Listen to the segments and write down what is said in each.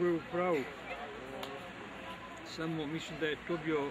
U pravu. Samo mislim da je to bio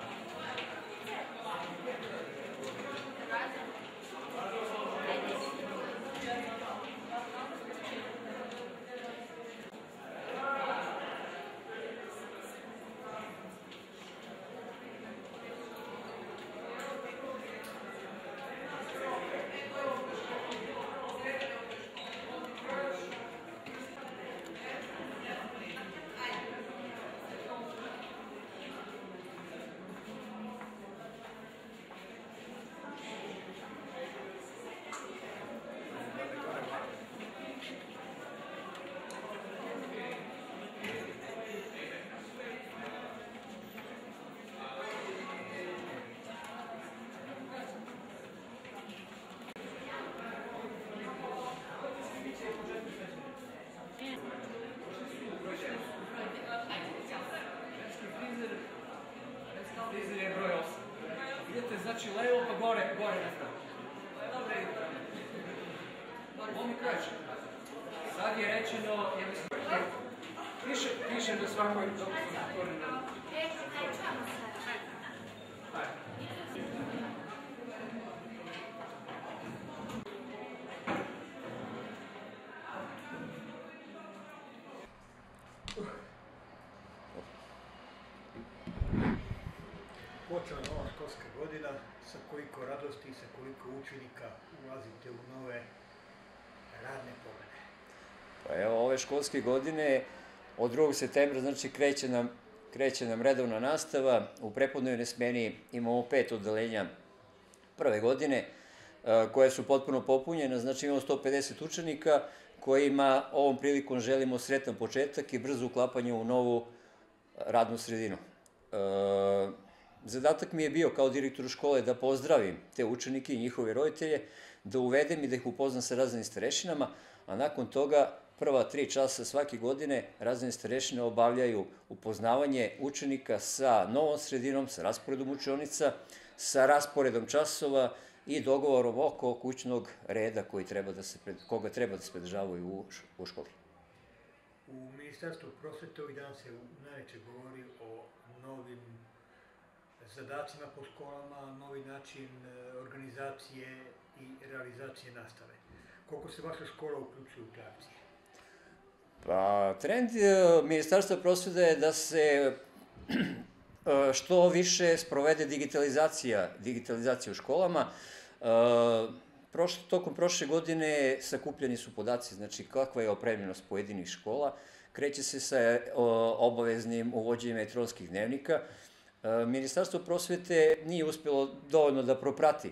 znači levo pa gore, gore nastavite. Dobre jutro. Ovo mi kraće. Sad je rečeno, ja mislim, piše, piše da svakoj dok su zatvorene. Ajde. Školska godina, sa koliko radosti i sa koliko učenika ulazite u nove radne pogane. Pa evo, ove školske godine od 2. septembra znači kreće nam, kreće nam redovna nastava. U prepodnevnoj smeni imamo pet odeljenja prve godine e, koje su potpuno popunjene, znači imamo 150 učenika kojima ovom prilikom želimo sretan početak i brzo uklapanje u novu radnu sredinu. E, zadatak mi je bio kao direktor škole da pozdravim te učenike i njihove roditelje, da uvedem i da ih upoznam sa raznim starešinama, a nakon toga prva tri časa svake godine razne starešine obavljaju upoznavanje učenika sa novom sredinom, sa rasporedom učionica, sa rasporedom časova i dogovorom oko kućnog reda koji treba da se, koga treba da se predržavaju u, u školi. U Ministarstvu prosvete ovih dana se najveće govori o novim zadacima po školama, novi način e, organizacije i realizacije nastave. Koliko se vaša škola uključuje u te akcije? Pa, trend e, Ministarstva prosvete je da se e, što više sprovede digitalizacija, digitalizacija u školama. Prošle, tokom prošle godine sakupljeni su podaci, znači kakva je opremljenost pojedinih škola, kreće se sa obaveznim uvođenjem elektronskih dnevnika. E, Ministarstvo prosvete nije uspelo dovoljno da proprati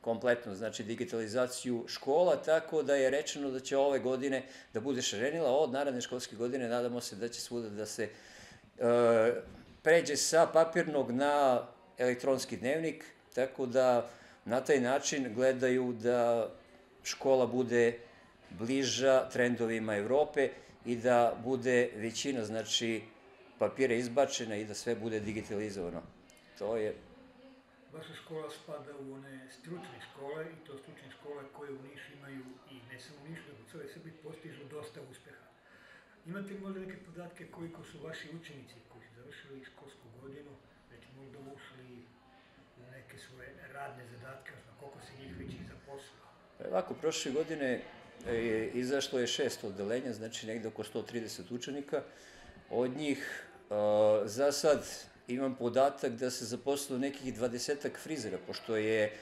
kompletno, znači digitalizaciju škola, tako da je rečeno da će ove godine da bude šarenila, od naredne školske godine nadamo se da će svuda da se e, pređe sa papirnog na elektronski dnevnik, tako da na taj način gledaju da škola bude bliža trendovima Evrope i da bude većina, znači, papira izbačena i da sve bude digitalizovano. To je... Vaša škola spada u one stručne škole i to stručne škole koje u Nišu imaju i ne samo u Nišu, nego u celoj Srbiji postižu dosta uspeha. Imate li možda neke podatke koliko su vaši učenici koji su završili školsku godinu, već možda ušli u neke svoje radne zadatke, odnosno koliko se njih već i zaposlilo? Ovako, prošle godine e, izašlo je šest odelenja, znači negde oko 130 učenika. Od njih za sad imam podatak da se zaposlilo nekih dvadesetak frizera, pošto je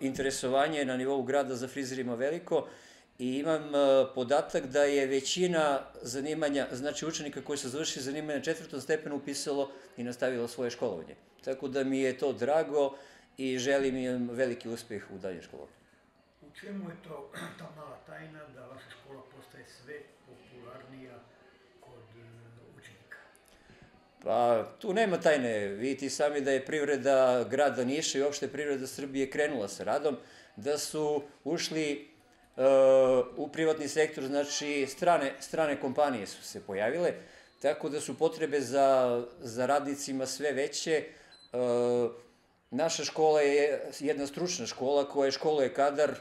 interesovanje na nivou grada za frizerima veliko i imam podatak da je većina zanimanja, znači učenika koji su završili zanimanje na četvrtom stepenu upisalo i nastavilo svoje školovanje. Tako da mi je to drago i želim im veliki uspeh u dalje školovanju. U čemu je to ta mala tajna da vaša škola postaje sve popularnija Pa, tu nema tajne. Vidite sami da je privreda grada Niša i uopšte privreda Srbije krenula sa radom, da su ušli uh, u privatni sektor, znači strane, strane kompanije su se pojavile, tako da su potrebe za, za radnicima sve veće. Uh, naša škola je jedna stručna škola koja je školuje kadar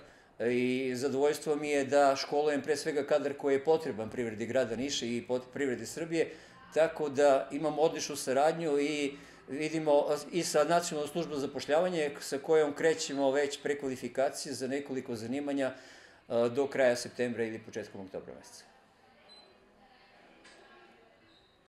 i zadovoljstvo mi je da školujem pre svega kadar koji je potreban privredi grada Niša i privredi Srbije, tako da imamo odličnu saradnju i vidimo i sa nacionalnom službom za pošljavanje sa kojom krećemo već prekvalifikacije za nekoliko zanimanja do kraja septembra ili početkom oktobra meseca.